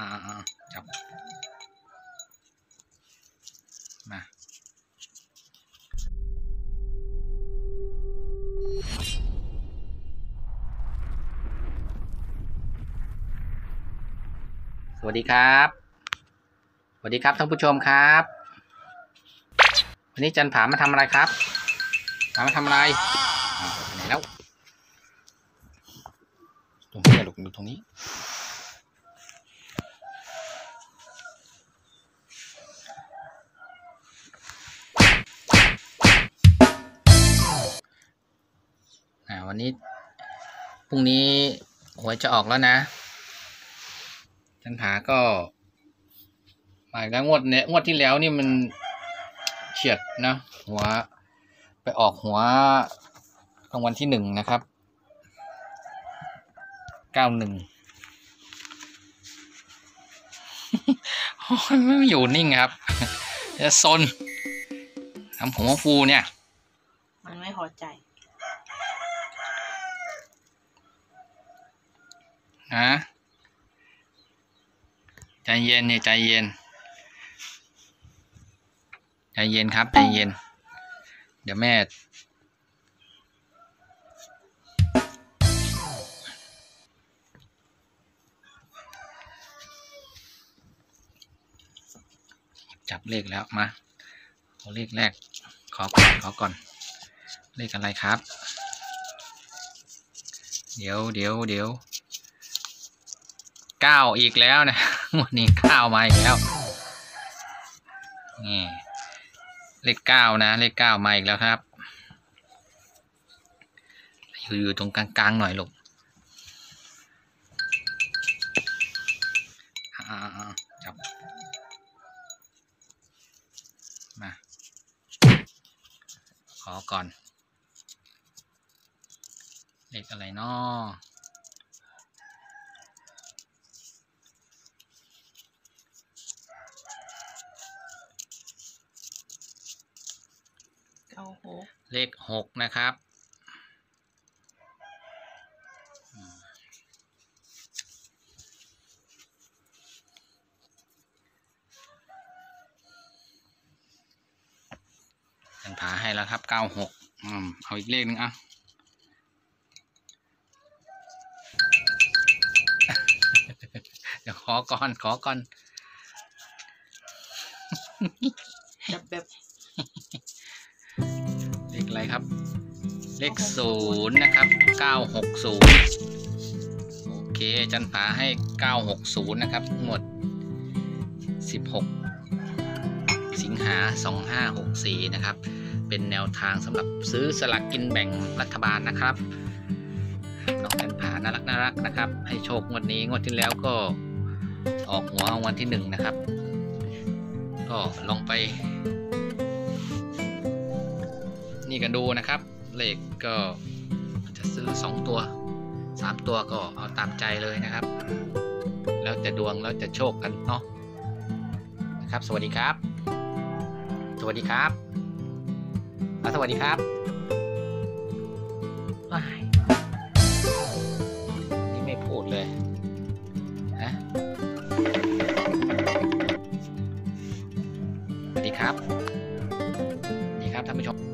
อ่าอ่าจับ มาสวัสดีครับ สวัสดีครับท่านผู้ชมครับ วันนี้จันผามาทำอะไรครับผามาทำอะไรไหนแล้ว ตรงนี้ลูกดูตรงนี้ วันนี้พรุ่งนี้หวยจะออกแล้วนะจันผาก็มาอีกแล้วงวดเนี้ยงวดที่แล้วนี่มันเฉียดนะหัว ไปออกหัวรางวัลที่หนึ่งนะครับเก้าหนึ่งไม่อยู่นิ่งครับจะซนทำผมว่าฟูเนี่ย มันไม่พอใจ นะใจเย็นนี่ใจเย็น ใจเย็นครับใจเย็น เดี๋ยวแม่จับเลขแล้วมาเอาเลขแรก ขอก่อนขอก่อน เลขอะไรครับ เดี๋ยวเดี๋ยวเดี๋ยว เก้าอีกแล้วนะวันนี้เก้ามาอีกแล้วนี่เลขเก้านะเลขเก้ามาอีกแล้วครับ อยู่อยู่ตรงกลางๆหน่อยลูกอ่าๆๆจับมาขอก่อน เลขอะไรนาะ เก้าหกเลขหกนะครับอืมยังผาให้แล้วครับเก้าหกอืมเอาอีกเลขหนึ่งอะเดี๋ยวขอก่อนขอก่อนจับแบบเลข อะไรครับ เลขศูนย์นะครับเก้าหกศูนย์โอเคจันผาให้เก้าหกศูนย์นะครับงวดสิบหกสิงหาสองห้าหกสี่นะครับ เป็นแนวทางสำหรับซื้อสลากกินแบ่งรัฐบาลนะครับน้องจันผาน่ารักน่ารักนะครับ ให้โชคงวดนี้งวดที่แล้วก็ออกหัวงวันที่หนึ่งนะครับ ก็ลองไป นี่กันดูนะครับ เลขก็จะซื้อ 2 ตัว 3 ตัวก็เอาตามใจเลยนะครับ แล้วจะดวงแล้วจะโชคกันเนาะนะครับ สวัสดีครับ สวัสดีครับสวัสดีครับนี่ไม่พูดเลยนะสวัสดีครับสวัสดีครับท่านผู้ชม